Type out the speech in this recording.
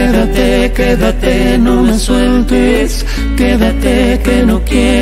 Quédate, quédate, no me sueltes, quédate que no quiero.